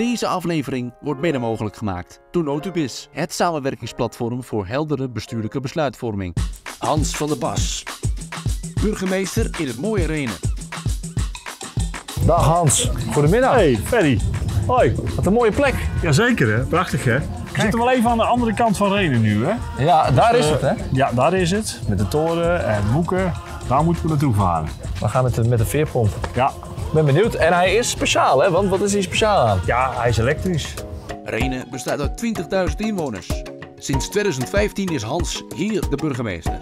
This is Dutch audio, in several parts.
Deze aflevering wordt mede mogelijk gemaakt door Notubis, het samenwerkingsplatform voor heldere bestuurlijke besluitvorming. Hans van der Bas, burgemeester in het mooie Renen. Dag Hans, goedemiddag. Hey, Ferry. Hoi. Wat een mooie plek. Jazeker, hè? Prachtig, hè? We zitten wel even aan de andere kant van Renen nu, hè? Ja, daar is Eh, het hè. Ja, daar is het. Met de toren en boeken. Daar moeten we naartoe varen. We gaan met de, met de veerpomp. Ja. Ik ben benieuwd. En hij is speciaal hè, want wat is hij speciaal aan? Ja, hij is elektrisch. Renen bestaat uit 20.000 inwoners. Sinds 2015 is Hans hier de burgemeester.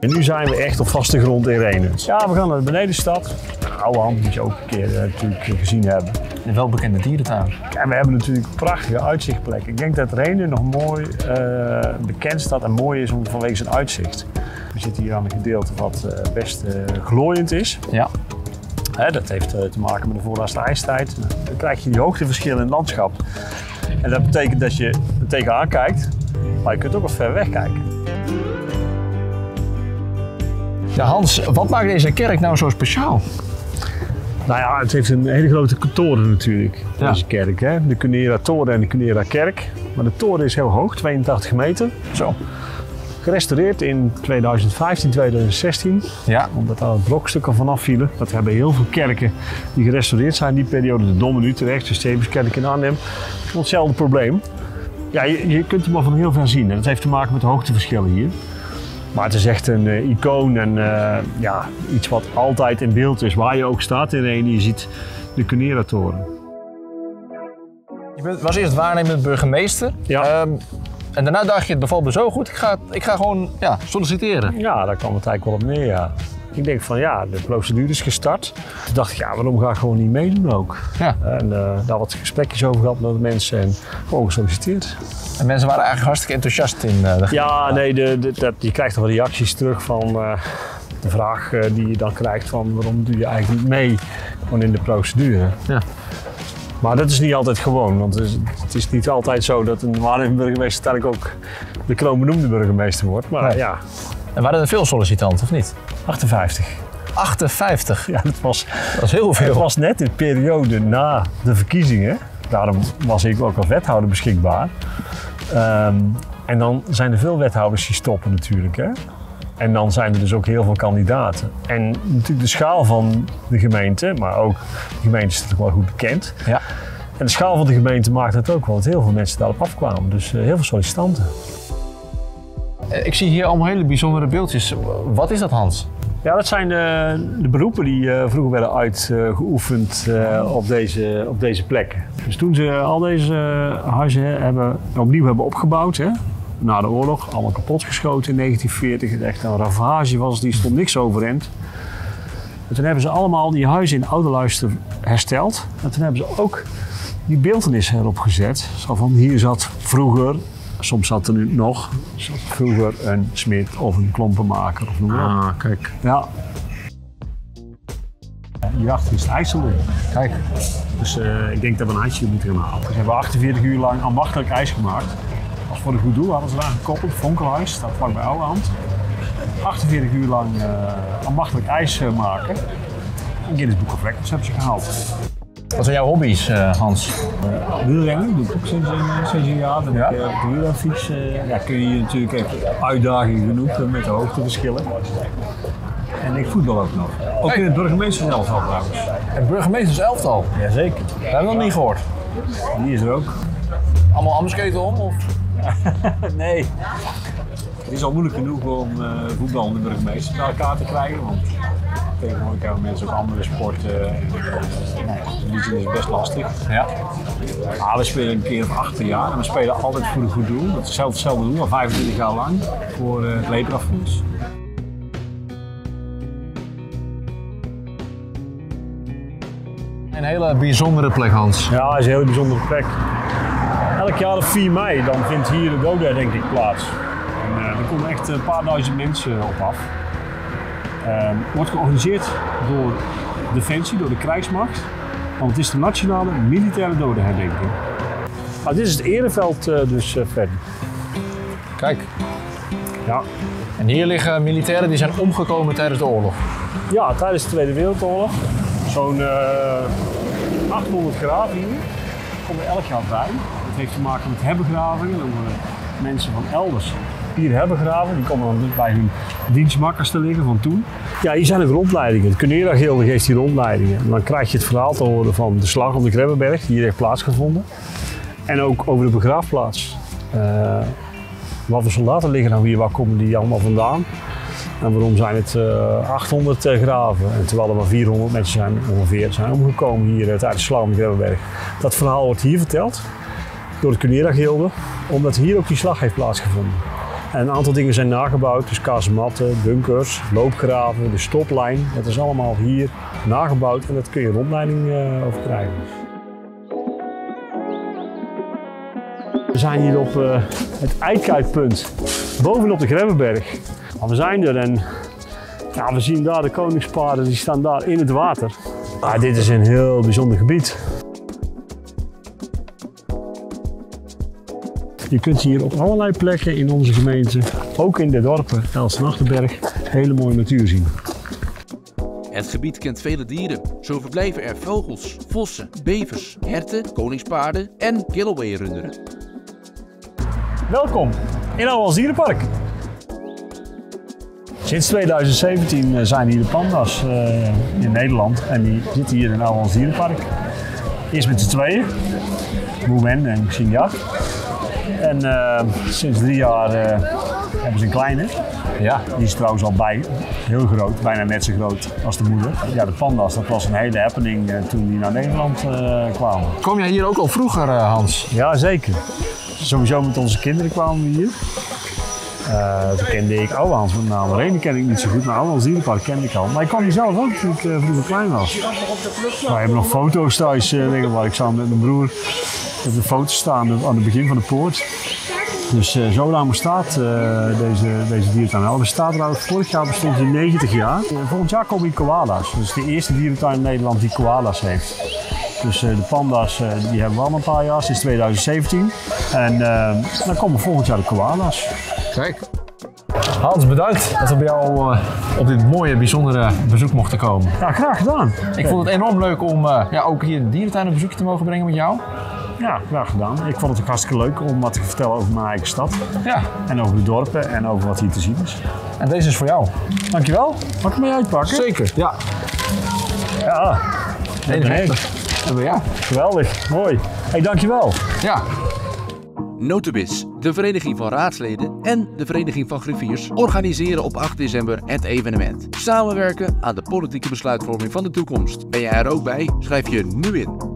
En nu zijn we echt op vaste grond in Renen. Ja, we gaan naar de benedenstad. Oude hand moet je ook een keer eh, natuurlijk gezien hebben. Een welbekende dierentuin. En we hebben natuurlijk prachtige uitzichtplekken. Ik denk dat Renen nog mooi eh, bekend staat en mooi is om, vanwege zijn uitzicht. We zitten hier aan een gedeelte wat eh, best eh, glooiend is. Ja. Hè, dat heeft eh, te maken met de voorlaatste ijstijd. Dan krijg je die hoogteverschillen in het landschap. En dat betekent dat je er tegenaan kijkt, maar je kunt ook wat ver weg kijken. Ja Hans, wat maakt deze kerk nou zo speciaal? Nou ja, het heeft een hele grote toren natuurlijk, Ja. deze kerk. Hè? De Cunera toren en de Cunera kerk. Maar de toren is heel hoog, 82 meter. Zo. Gerestaureerd in 2015, 2016. Ja. Omdat daar brokstukken vanaf vielen. Dat hebben heel veel kerken die gerestaureerd zijn in die periode. De Dom in Utrecht, de Stevenskerk in Arnhem. Hetzelfde probleem. Ja, je, je kunt hem maar van heel ver zien. En dat heeft te maken met de hoogteverschillen hier. Maar het is echt een eh, icoon en eh, ja, iets wat altijd in beeld is. Waar je ook staat in een, je ziet de Cunera-toren. Je bent, was eerst waarnemend burgemeester. Ja. Ehm, en daarna dacht je, het bevalt me zo goed, ik ga, ik ga gewoon ja, solliciteren. Ja, daar kwam het eigenlijk wel op neer, ja. Ik denk van ja, de procedure is gestart. Toen dacht ik, ja, waarom ga ik gewoon niet meedoen ook? Ja. En eh, daar wat gesprekjes over gehad met de mensen en gewoon gesolliciteerd. En mensen waren eigenlijk hartstikke enthousiast in eh, de Ja, nee, de, de- dat, je krijgt wel reacties terug van eh, de vraag die je dan krijgt van waarom doe je eigenlijk niet mee gewoon in de procedure. Ja. Maar dat is niet altijd gewoon, want het is, het is niet altijd zo dat een waarnemend burgemeester uiteindelijk ook de kroonbenoemde burgemeester wordt. Maar Nee. ja, En waren er veel sollicitanten of niet? 58. 58. Ja, dat was, Dat is heel het veel. was net de periode na de verkiezingen. Daarom was ik ook als wethouder beschikbaar. Ehm, en dan zijn er veel wethouders die stoppen natuurlijk. Hè? En dan zijn er dus ook heel veel kandidaten. En natuurlijk de schaal van de gemeente, maar ook de gemeente is natuurlijk wel goed bekend. Ja. En de schaal van de gemeente maakt het ook wel dat heel veel mensen daarop afkwamen. Dus eh, heel veel sollicitanten. Eh, Ik zie hier allemaal hele bijzondere beeldjes. Wat is dat Hans? Ja, dat zijn de, de beroepen die eh, vroeger werden uitgeoefend eh, op, deze, op deze plekken. Dus toen ze al deze huizen hebben, opnieuw hebben opgebouwd, hè, na de oorlog, allemaal kapotgeschoten in 1940. Het echt een ravage was, die stond niks overeind. En toen hebben ze allemaal die huizen in oude luister hersteld. En toen hebben ze ook die beeldenis erop gezet. Zo van hier zat vroeger, soms zat er nu nog, zat vroeger een smid of een klompenmaker of noem maar op. kijk. Ja. Hierachter is het. Kijk. Dus eh, ik denk dat we een ijsje moeten gaan halen. Ze hebben 48 uur lang ambachtelijk ijs gemaakt. Dat was voor een goed doel, hadden ze daar gekoppeld. Vonkelhuis, staat vlak bij Ouwehand. 48 uur lang eh, ambachtelijk ijs eh, maken. En Guinness Book of Records hebben ze gehaald. Wat zijn jouw hobby's, eh, Hans? Wielrennen doe ik ook sinds, een- sinds een jaar. Dan Ja? ik, wielrenfiets eh, ja, kun je hier natuurlijk even uitdaging genoeg met de hoogteverschillen. En ik voetbal ook nog. Ook in het burgemeesterselftal trouwens. Het burgemeesters elftal. Jazeker. Dat hebben we nog niet gehoord. Die is er ook. Allemaal amsketen om? Of? Nee. Het is al moeilijk genoeg om eh voetbal en de burgemeester bij elkaar te krijgen. Want tegenwoordig hebben mensen ook andere sporten. En, eh, nou, in die zin is best lastig. Ja. Maar we spelen een keer of acht per jaar en we spelen altijd voor een goed doel. Dat is hetzelfde, hetzelfde doel, al 25 jaar lang. Voor eh, het Leprafonds. Een hele bijzondere plek, Hans. Ja, het is een hele bijzondere plek. Elk jaar op 4 mei dan vindt hier de Doda denk ik plaats. En, eh, er komen echt een paar duizend mensen op af. Ehm, wordt georganiseerd door Defensie, door de Krijgsmacht. Want het is de nationale militaire dodenherdenking. Ah, dit is het ereveld eh, dus uh, verder. Kijk. Ja. En hier liggen militairen die zijn omgekomen tijdens de oorlog. ja, tijdens de Tweede Wereldoorlog. Zo'n eh 800 graven hier. Komen elk jaar bij. Dat heeft te maken met herbegravingen. Dan worden mensen van elders hier herbegraven. Die komen dan bij hun dienstmakkers te liggen van toen. Ja, hier zijn ook rondleidingen. De Cunera-gilde geeft die rondleidingen. En dan krijg je het verhaal te horen van de slag om de Grebbeberg, die hier heeft plaatsgevonden. En ook over de begraafplaats. Uh, wat voor soldaten liggen nou hier? Waar komen die allemaal vandaan? En waarom zijn het uh, 800 uh, graven? En terwijl er maar 400 mensen zijn ongeveer zijn omgekomen hier uh, tijdens de slag de Grebbeberg. Dat verhaal wordt hier verteld door de Cunera-gilde, omdat hier ook die slag heeft plaatsgevonden. En een aantal dingen zijn nagebouwd, dus kasematten, bunkers, loopgraven, de stoplijn. Dat is allemaal hier nagebouwd en dat kun je rondleiding over krijgen. We zijn hier op het Eikkuitpunt, bovenop de Grebbeberg. Maar we zijn er en ja, we zien daar de koningspaarden, die staan daar in het water. Ah, dit is een heel bijzonder gebied. Je kunt hier op allerlei plekken in onze gemeente, ook in de dorpen Elsen-Achterberg, hele mooie natuur zien. Het gebied kent vele dieren. Zo verblijven er vogels, vossen, bevers, herten, koningspaarden en Gilloway-runderen. Welkom in Ouwels Dierenpark. Sinds 2017 zijn hier de panda's uh, in Nederland en die zitten hier in Ouwels Dierenpark. Eerst met z'n tweeën, Moemen en Xinjak. En uh, sinds drie jaar uh, hebben ze een kleine. Ja. Die is trouwens al bij, heel groot, bijna net zo groot als de moeder. Ja, de panda's, dat was een hele happening uh, toen die naar Nederland kwamen. Kom jij hier ook al vroeger, Hans? Ja, zeker. Sowieso met onze kinderen kwamen we hier. Toen kende ik oude Hans met name. Rene ken ik niet zo goed, maar oude Hans Dierenpark kende ik al. Maar ik kwam hier zelf ook toen ik vroeger klein was. We hebben nog foto's thuis liggen waar ik samen met mijn broer op de foto staan aan het begin van de poort. Dus uh, zo lang bestaat uh, deze, deze dierentuin al. Bestaat er vorig jaar bestond hij 90 jaar. Uh, volgend jaar komen die koala's. Is de eerste dierentuin in Nederland die koala's heeft. Dus de panda's die hebben we al een paar jaar, sinds 2017. En dan komen volgend jaar de koala's. Kijk. Hans, bedankt dat we bij jou uh, op dit mooie, bijzondere bezoek mochten komen. Ja, graag gedaan. Ik vond het enorm leuk om uh, ja, ook hier de dierentuin een bezoekje te mogen brengen met jou. Ja, graag gedaan. Ik vond het ook hartstikke leuk om wat te vertellen over mijn eigen stad. Ja. En over de dorpen en over wat hier te zien is. En deze is voor jou. Dankjewel. Mag ik hem mee uitpakken? Zeker, ja. Ja, nee, dat ben ja. Geweldig, mooi. Hey, dankjewel. Ja. Notubis, de Vereniging van Raadsleden en de Vereniging van Griffiers organiseren op 8 december het evenement. Samenwerken aan de politieke besluitvorming van de toekomst. Ben jij er ook bij? Schrijf je nu in.